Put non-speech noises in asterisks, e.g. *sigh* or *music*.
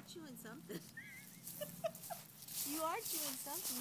are chewing something. *laughs* you are chewing something.